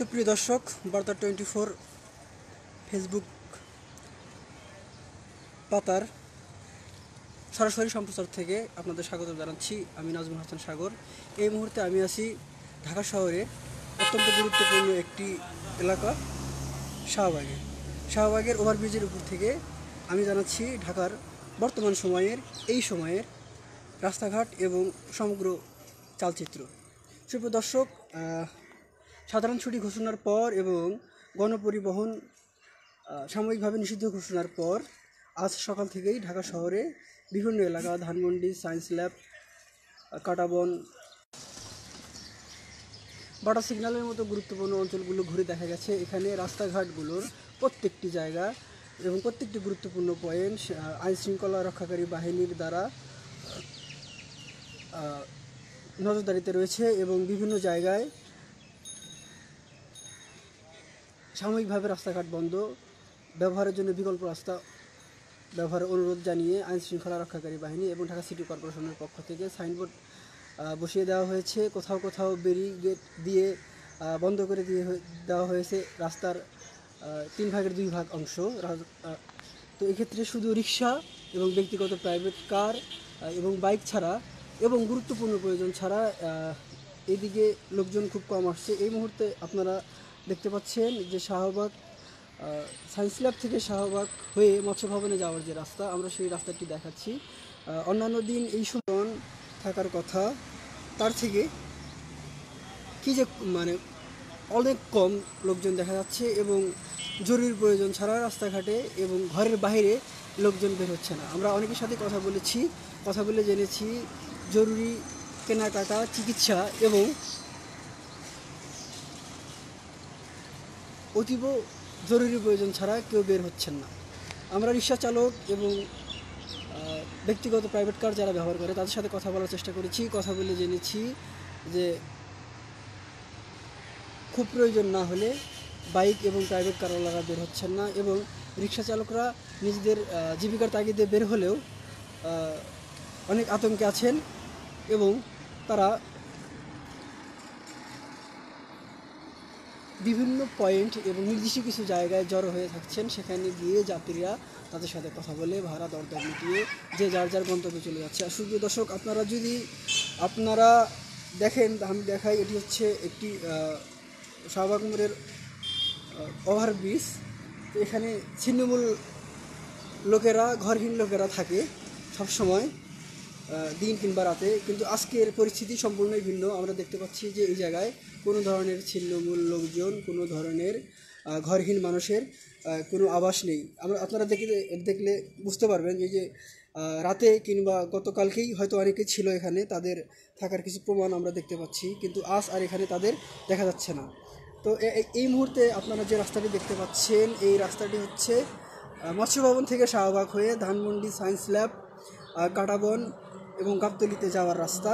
সুপ্রিয় দর্শক, বার্তা টোয়েন্টি ফোর ফেসবুক পাতার সরাসরি সম্প্রচার থেকে আপনাদের স্বাগত জানাচ্ছি। আমি নাজমুল হাসান সাগর। এই মুহূর্তে আমি আছি ঢাকা শহরে অত্যন্ত গুরুত্বপূর্ণ একটি এলাকা, শাহবাগে। শাহবাগের ওভারব্রিজের উপর থেকে আমি জানাচ্ছি ঢাকার বর্তমান সময়ের, এই সময়ের রাস্তাঘাট এবং সমগ্র চালচিত্র। সুপ্রিয় দর্শক সাধারণ ছুটি ঘোষণার পর এবং গণপরিবহন সাময়িকভাবে নিষিদ্ধ ঘোষণার পর আজ সকাল থেকেই ঢাকা শহরে বিভিন্ন এলাকা, Dhanmondi, science lab, Katabon, Bata সিগন্যালের মতো গুরুত্বপূর্ণ অঞ্চলগুলো ঘুরে দেখা গেছে। এখানে রাস্তাঘাটগুলোর প্রত্যেকটি জায়গা এবং প্রত্যেকটি গুরুত্বপূর্ণ পয়েন্ট আইন শৃঙ্খলা রক্ষাকারী বাহিনীর দ্বারা নজরদারিতে রয়েছে এবং বিভিন্ন জায়গায় সাময়িকভাবে রাস্তাঘাট বন্ধ। ব্যবহারের জন্য বিকল্প রাস্তা ব্যবহারের অনুরোধ জানিয়ে আইন শৃঙ্খলা রক্ষাকারী বাহিনী এবং ঢাকা সিটি কর্পোরেশনের পক্ষ থেকে সাইনবোর্ড বসিয়ে দেওয়া হয়েছে। কোথাও কোথাও ব্যারিগেট দিয়ে বন্ধ করে দিয়ে দেওয়া হয়েছে রাস্তার তিন ভাগের দুই ভাগ অংশ। তো এক্ষেত্রে শুধু রিক্সা এবং ব্যক্তিগত প্রাইভেট কার এবং বাইক ছাড়া এবং গুরুত্বপূর্ণ প্রয়োজন ছাড়া এদিকে লোকজন খুব কম আসছে। এই মুহূর্তে আপনারা দেখতে পাচ্ছেন যে শাহবাগ সায়েন্স ল্যাব থেকে শাহবাগ হয়ে মৎস্য ভবনে যাওয়ার যে রাস্তা, আমরা সেই রাস্তাটি দেখাচ্ছি। অন্যান্য দিন এই সময় থাকার কথা, তার থেকে কি যে মানে অনেক কম লোকজন দেখা যাচ্ছে এবং জরুরি প্রয়োজন ছাড়া রাস্তাঘাটে এবং ঘরের বাইরে লোকজন বের হচ্ছে না। আমরা অনেকের সাথে কথা বলেছি, কথা বলে জেনেছি, জরুরি কেনাকাটা, চিকিৎসা এবং অতীব জরুরি প্রয়োজন ছাড়া কেউ বের হচ্ছেন না। আমরা রিক্সা চালক এবং ব্যক্তিগত প্রাইভেট কার যারা ব্যবহার করে তাদের সাথে কথা বলার চেষ্টা করেছি, কথা বলে জেনেছি যে খুব প্রয়োজন না হলে বাইক এবং প্রাইভেট কারওয়ালারা বের হচ্ছেন না এবং রিক্সা চালকরা নিজেদের জীবিকার তাগিদে বের হলেও অনেক আতঙ্কে আছেন এবং তারা বিভিন্ন পয়েন্ট এবং নির্দিষ্ট কিছু জায়গায় জড়ো হয়ে থাকছেন, সেখানে গিয়ে যাত্রীরা তাদের সাথে কথা বলে ভাড়া, দরদাম মিটিয়ে যে যার যার গন্তব্যে চলে যাচ্ছে। আর সুপ্রিয় দর্শক, আপনারা যদি, আপনারা দেখেন আমি দেখাই, এটি হচ্ছে একটি শাহবাগ মোড়ের ওভারব্রিজ এখানে ছিন্নমূল লোকেরা, ঘরহীন লোকেরা থাকে সবসময়। দিন কিংবা রাতে কিন্তু আজকের পরিস্থিতি সম্পূর্ণই ভিন্ন। আমরা দেখতে পাচ্ছি যে এই জায়গায় কোনো ধরনের ছিন্নমূল লোকজন কোনো ধরনের ঘরহীন মানুষের কোনো আবাস নেই। আমরা আপনারা দেখে দেখলে বুঝতে পারবেন যে যে রাতে কিংবা গতকালকেই হয়তো অনেকে ছিল এখানে তাদের থাকার কিছু প্রমাণ আমরা দেখতে পাচ্ছি কিন্তু আজ আর এখানে তাদের দেখা যাচ্ছে না। তো এই মুহূর্তে আপনারা যে রাস্তাটি দেখতে পাচ্ছেন এই রাস্তাটি হচ্ছে আহ, মৎস্য ভবন থেকে শাহবাগ হয়ে ধানমন্ডি সায়েন্স ল্যাব কাটাবন এবং গাবতলিতে যাওয়ার রাস্তা।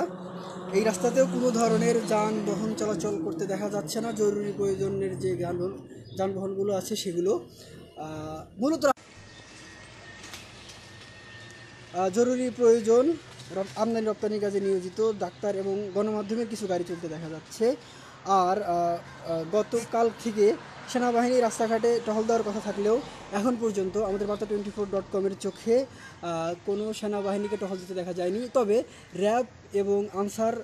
এই রাস্তাতেও কোনো ধরনের যানবাহন চলাচল করতে দেখা যাচ্ছে না। জরুরি প্রয়োজনের যে যানবাহন যানবাহনগুলো আছে সেগুলো মূলত জরুরি প্রয়োজন। আমদানি রপ্তানি কাজে নিয়োজিত ডাক্তার এবং গণমাধ্যমের কিছু গাড়ি চলতে দেখা যাচ্ছে। আর গতকাল থেকে সেনাবাহিনী রাস্তাঘাটে টহল দেওয়ার কথা থাকলেও এখন পর্যন্ত আমাদের বার্তা টোয়েন্টি ফোর ডট কমের চোখে কোনো সেনাবাহিনীকে টহল দিতে দেখা যায়নি। তবে র্যাব এবং আনসার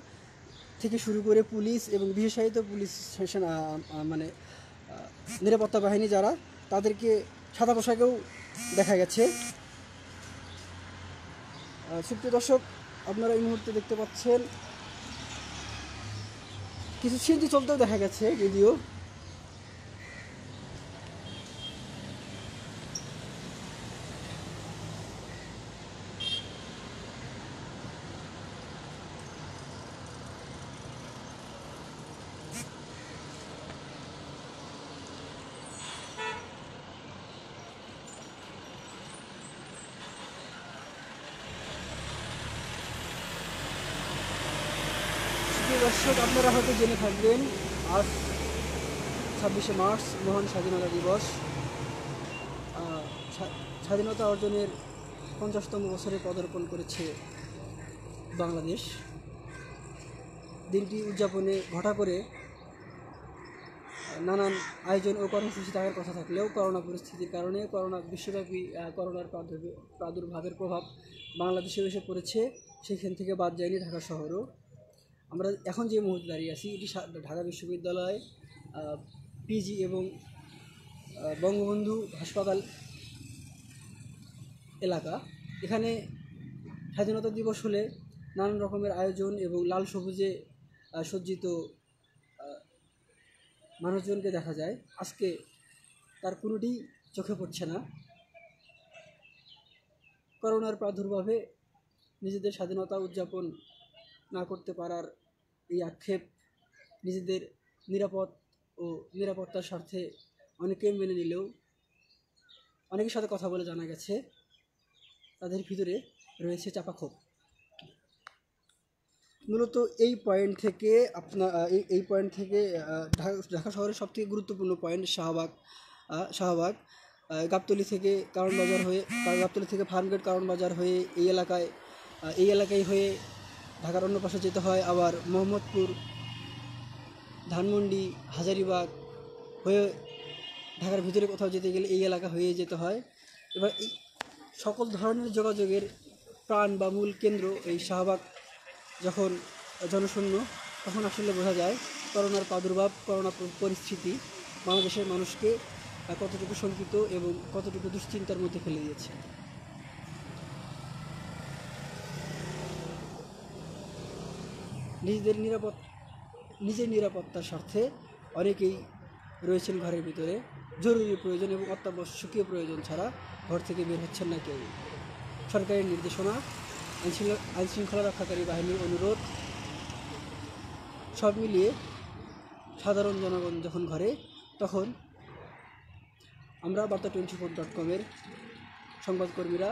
থেকে শুরু করে পুলিশ এবং বিশেষায়িত পুলিশ সেনা মানে নিরাপত্তা বাহিনী যারা, তাদেরকে সাদা পোশাকেও দেখা গেছে। সুপ্রিয় দর্শক, আপনারা এই মুহূর্তে দেখতে পাচ্ছেন কিছু সিএনজি চলতেও দেখা গেছে যদিও। দর্শক, আপনারা হয়তো জেনে থাকবেন, আজ ছাব্বিশে মার্চ, মহান স্বাধীনতা দিবস। স্বাধীনতা অর্জনের পঞ্চাশতম বছরে পদার্পণ করেছে বাংলাদেশ। দিনটি উদযাপনে ঘটা করে নানান আয়োজন ও কর্মসূচি থাকার কথা থাকলেও করোনা পরিস্থিতির কারণে করোনা বিশ্বব্যাপী করোনার প্রাদুর্ভাবের প্রভাব বাংলাদেশে এসে পড়েছে। সেখান থেকে বাদ যায়নি ঢাকা শহরও। আমরা এখন যে মুহূর্তে দাঁড়িয়ে আছি, এটি ঢাকা বিশ্ববিদ্যালয় পিজি এবং বঙ্গবন্ধু হাসপাতাল এলাকা। এখানে স্বাধীনতা দিবস হলে নানান রকমের আয়োজন এবং লাল সবুজে সজ্জিত মানুষজনকে দেখা যায়। আজকে তার কোনোটি চোখে পড়ছে না। করোনার প্রাদুর্ভাবে নিজেদের স্বাধীনতা উদযাপন না করতে পারার এই আক্ষেপ নিজেদের নিরাপদ ও নিরাপত্তার স্বার্থে অনেকে মেনে নিলেও অনেকের সাথে কথা বলে জানা গেছে, তাদের ভিতরে রয়েছে চাপা ক্ষোভ। মূলত এই পয়েন্ট থেকে আপনার এই পয়েন্ট থেকে ঢাকা ঢাকা শহরের সবথেকে গুরুত্বপূর্ণ পয়েন্ট শাহবাগ শাহবাগ গাবতলি থেকে কারণ বাজার হয়ে গাবতলী থেকে ফার্মগেট কারণ বাজার হয়ে এই এলাকায় এই এলাকায় হয়ে ঢাকার অন্য পাশে যেতে হয়, আবার মোহাম্মদপুর, ধানমন্ডি, হাজারিবাগ হয়ে ঢাকার ভিতরে কোথাও যেতে গেলে এই এলাকা হয়ে যেতে হয়। এবার এই সকল ধরনের যোগাযোগের প্রাণ বা মূল কেন্দ্র এই শাহবাগ যখন জনশূন্য, তখন আসলে বোঝা যায় করোনার প্রাদুর্ভাব, করোনা পরিস্থিতি বাংলাদেশের মানুষকে কতটুকু শঙ্কিত এবং কতটুকু দুশ্চিন্তার মধ্যে ফেলে দিয়েছে। নিজেদের নিরাপদ নিজের নিরাপত্তার স্বার্থে অনেকেই রয়েছেন ঘরের ভিতরে। জরুরি প্রয়োজন এবং অত্যাবশ্যকীয় প্রয়োজন ছাড়া ঘর থেকে বের হচ্ছেন না কেউ। সরকারের নির্দেশনা, আইনশৃঙ্খলা রক্ষাকারী বাহিনীর অনুরোধ, সব মিলিয়ে সাধারণ জনগণ যখন ঘরে, তখন আমরা বার্তা টোয়েন্টি ফোর ডট কমের সংবাদকর্মীরা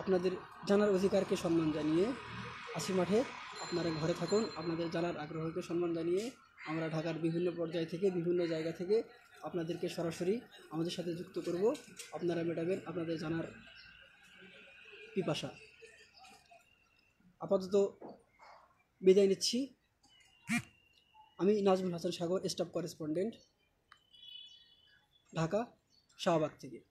আপনাদের জানার অধিকারকে সম্মান জানিয়ে আসি মাঠে। আপনারা ঘরে থাকুন। আপনাদের জানার আগ্রহকে সম্মান জানিয়ে আমরা ঢাকার বিভিন্ন পর্যায় থেকে, বিভিন্ন জায়গা থেকে আপনাদেরকে সরাসরি আমাদের সাথে যুক্ত করব। আপনারা মেটাবেন আপনাদের জানার পিপাসা। আপাতত বিদায় নিচ্ছি। আমি নাজমুল হাসান সাগর, স্টাফ করেসপন্ডেন্ট, ঢাকা শাহবাগ থেকে।